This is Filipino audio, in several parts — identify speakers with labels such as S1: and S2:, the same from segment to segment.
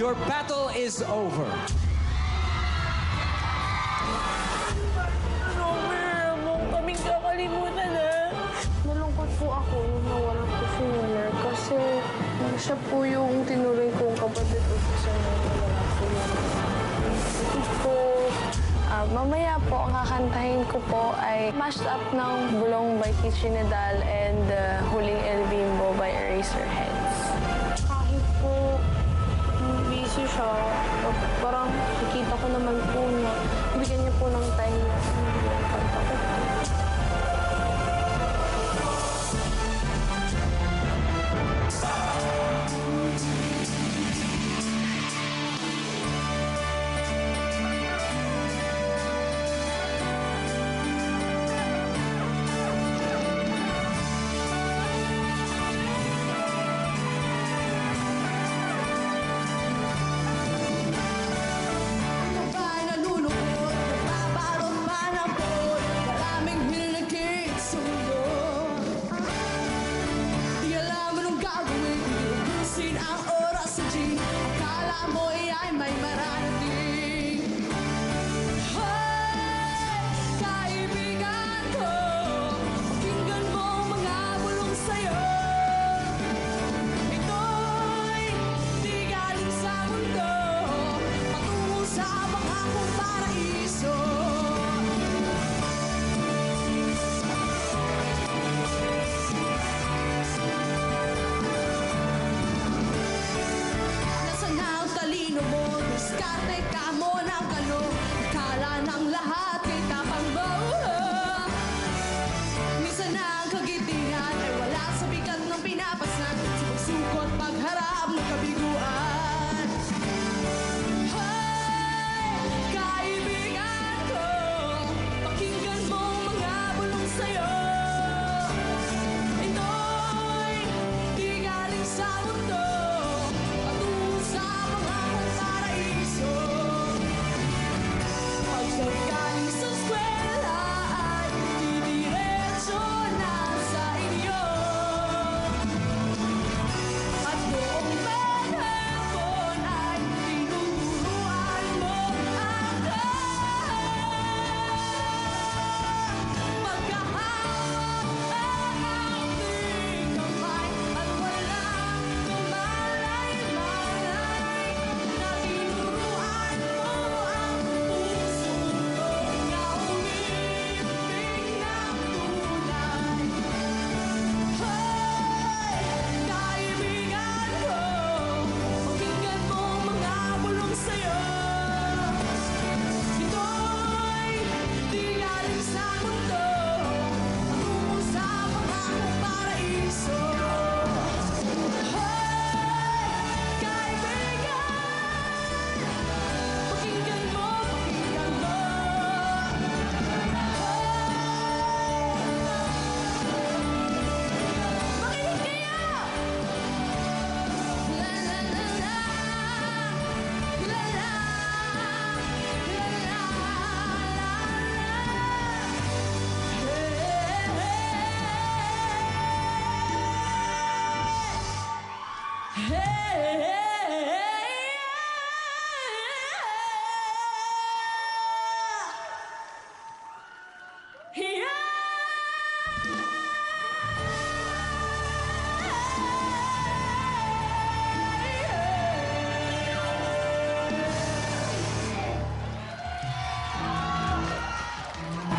S1: Your battle is over.
S2: Robert, huwag kaming kakalimutan na. Nalungkot po ako nung nawalan ko si Miller kasi siya po yung tinuloy kong kapatid ko sa sanay na wala po yun. Sige po. Ah, mamaya po, ang kakantahin ko po ay Mashed Up ng Bulong by Kitchi Nadal and uh, Huling El Bimbo by Eraserheads. Kahit po busy siya, parang nakita ko naman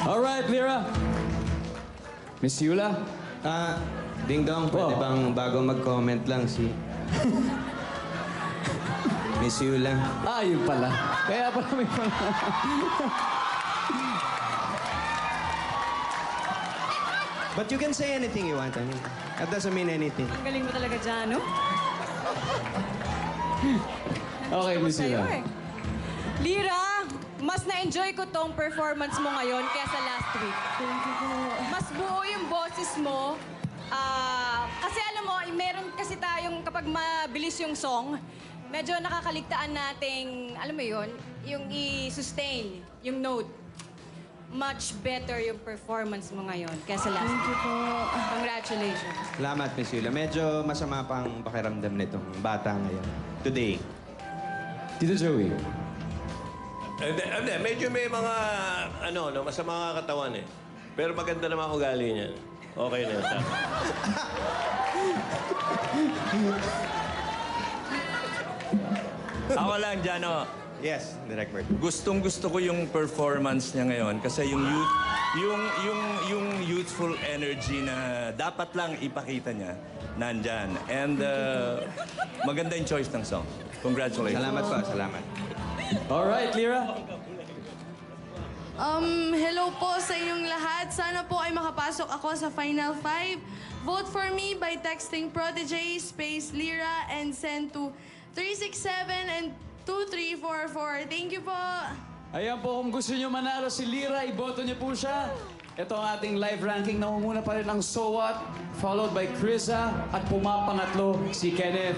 S1: All right, Lyra. Miss Yula.
S3: Ah, Ding Dong, pwede
S1: Oh.
S3: bang bago mag-comment lang si... Miss you lang.
S1: Ah, yun pala. Kaya pala may pala.
S3: But you can say anything you want. I mean, that doesn't mean anything.
S4: Ang galing mo talaga dyan, no?
S1: Okay, Miss Yula.
S4: eh. Lira, mas na-enjoy ko tong performance mo ngayon kaysa last week. Mas buo yung boses mo. Ah, kasi alam mo, meron kasi tayong kapag mabilis yung song, medyo nakakaligtaan nating, alam mo yun, yung i-sustain, yung note. Much better yung performance mo ngayon kaysa last
S2: Thank you po.
S4: Congratulations.
S3: Salamat, Miss Yula. Medyo masama pang pakiramdam nitong bata ngayon. Today.
S1: Tito Joey.
S5: Hindi, hindi, medyo may mga, ano, no, masama nga katawan eh. Pero maganda naman ugali niya. Okay na yun. tama.
S6: Ako lang, Jano.
S3: Yes, Direct Bert.
S6: Gustong gusto ko yung performance niya ngayon kasi yung youth, yung yung yung youthful energy na dapat lang ipakita niya nandyan. And uh, maganda yung choice ng song. Congratulations.
S3: Salamat po, salamat.
S1: All right, Lyra.
S7: Um, hello po sa inyong lahat. Sana po ay makapasok ako sa Final Five. Vote for me by texting Protege space Lira and send to 367 and 2344. Thank you po.
S1: Ayan po, kung gusto nyo manalo si Lyra, iboto niyo po siya. Ito ang ating live ranking. Nangunguna pa rin ang So What, followed by Krisa, at pumapangatlo si Kenneth.